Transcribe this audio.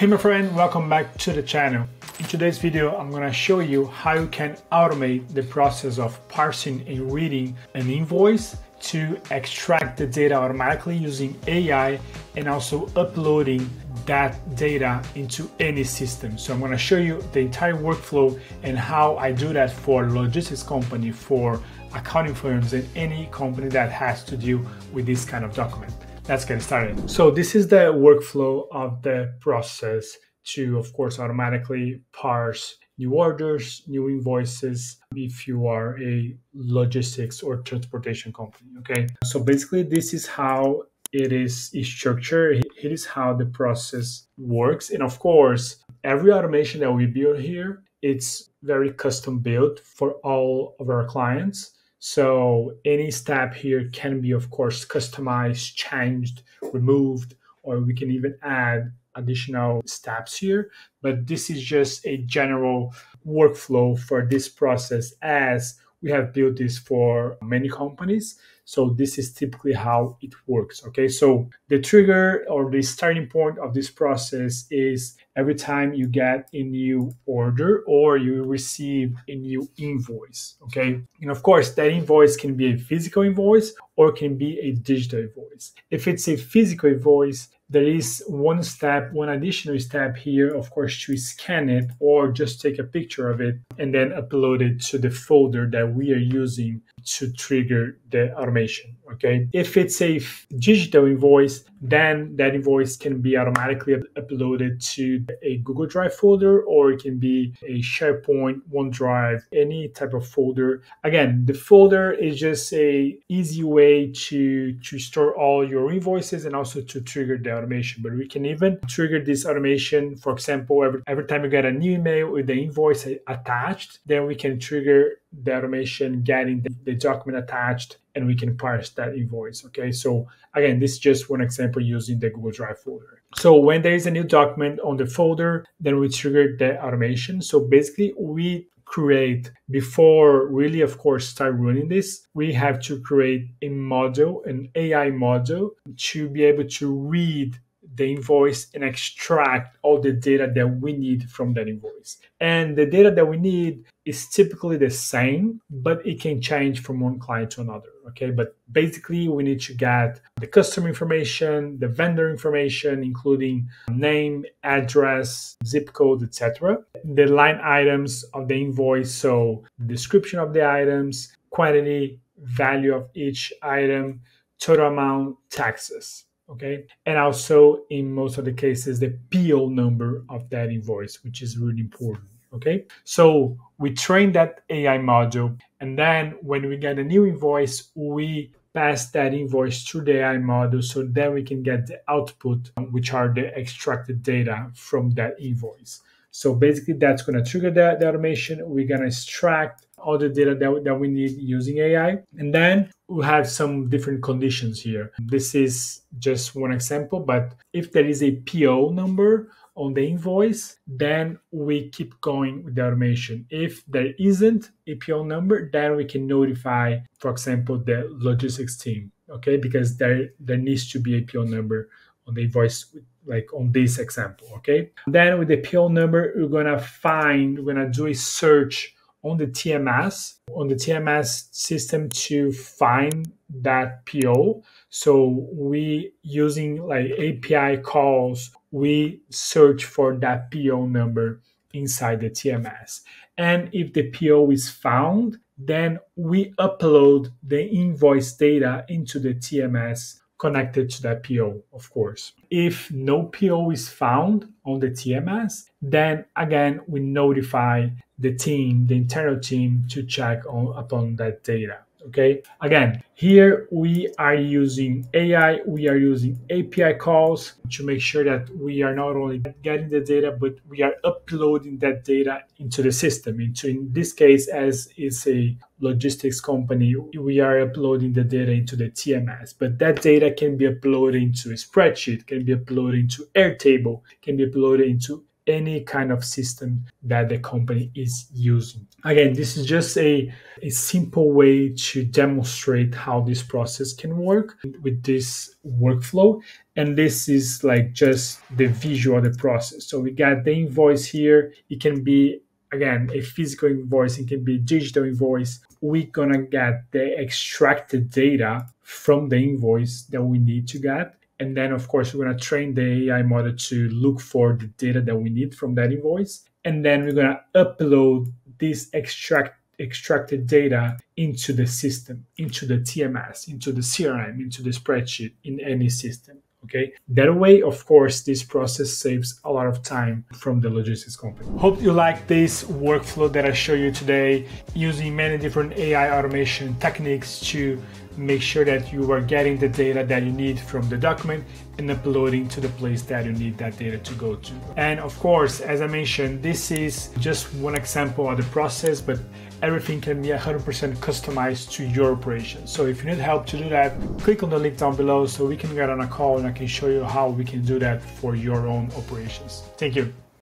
Hey my friend, welcome back to the channel. In today's video, I'm gonna show you how you can automate the process of parsing and reading an invoice to extract the data automatically using AI and also uploading that data into any system. So I'm gonna show you the entire workflow and how I do that for logistics company, for accounting firms and any company that has to deal with this kind of document let's get started. So this is the workflow of the process to, of course, automatically parse new orders, new invoices if you are a logistics or transportation company. Okay. So basically, this is how it is structured. It is how the process works. And of course, every automation that we build here, it's very custom built for all of our clients. So any step here can be, of course, customized, changed, removed, or we can even add additional steps here. But this is just a general workflow for this process as we have built this for many companies. So this is typically how it works. Okay, so the trigger or the starting point of this process is every time you get a new order or you receive a new invoice. Okay, and of course that invoice can be a physical invoice or can be a digital invoice. If it's a physical invoice, there is one step, one additional step here, of course, to scan it or just take a picture of it and then upload it to the folder that we are using to trigger the automation. Okay. If it's a digital invoice, then that invoice can be automatically uploaded to a Google Drive folder or it can be a SharePoint, OneDrive, any type of folder. Again, the folder is just a easy way to, to store all your invoices and also to trigger the automation. But we can even trigger this automation, for example, every, every time you get a new email with the invoice attached, then we can trigger the automation getting the, the document attached and we can parse that invoice. Okay, so again, this is just one example using the Google Drive folder. So when there is a new document on the folder, then we trigger the automation. So basically, we create before really of course start running this we have to create a model an ai model to be able to read the invoice and extract all the data that we need from that invoice. And the data that we need is typically the same, but it can change from one client to another. Okay. But basically, we need to get the customer information, the vendor information, including name, address, zip code, etc. The line items of the invoice. So, description of the items, quantity, value of each item, total amount, taxes okay? And also in most of the cases the PO number of that invoice which is really important okay? So we train that AI module and then when we get a new invoice we pass that invoice through the AI model so then we can get the output which are the extracted data from that invoice. So basically that's going to trigger the, the automation. We're going to extract all the data that, that we need using AI. And then we have some different conditions here. This is just one example, but if there is a PO number on the invoice, then we keep going with the automation. If there isn't a PO number, then we can notify, for example, the logistics team, okay? Because there, there needs to be a PO number on the invoice like on this example okay then with the PO number we're gonna find we're gonna do a search on the TMS, on the TMS system to find that PO. So we using like API calls, we search for that PO number inside the TMS. And if the PO is found, then we upload the invoice data into the TMS connected to that PO, of course. If no PO is found on the TMS, then again, we notify the team, the internal team to check on, upon that data. Okay. Again, here we are using AI, we are using API calls to make sure that we are not only getting the data, but we are uploading that data into the system. Into in this case, as it's a logistics company, we are uploading the data into the TMS, but that data can be uploaded into a spreadsheet, can be uploaded into Airtable, can be uploaded into any kind of system that the company is using. Again, this is just a, a simple way to demonstrate how this process can work with this workflow. And this is like just the visual of the process. So we got the invoice here. It can be again a physical invoice it can be a digital invoice we're gonna get the extracted data from the invoice that we need to get and then, of course, we're going to train the AI model to look for the data that we need from that invoice. And then we're going to upload this extract extracted data into the system, into the TMS, into the CRM, into the spreadsheet in any system. Okay. That way, of course, this process saves a lot of time from the logistics company. Hope you like this workflow that I show you today using many different AI automation techniques to make sure that you are getting the data that you need from the document and uploading to the place that you need that data to go to. And of course, as I mentioned, this is just one example of the process, but everything can be 100% customized to your operation. So if you need help to do that, click on the link down below so we can get on a call and I can show you how we can do that for your own operations. Thank you.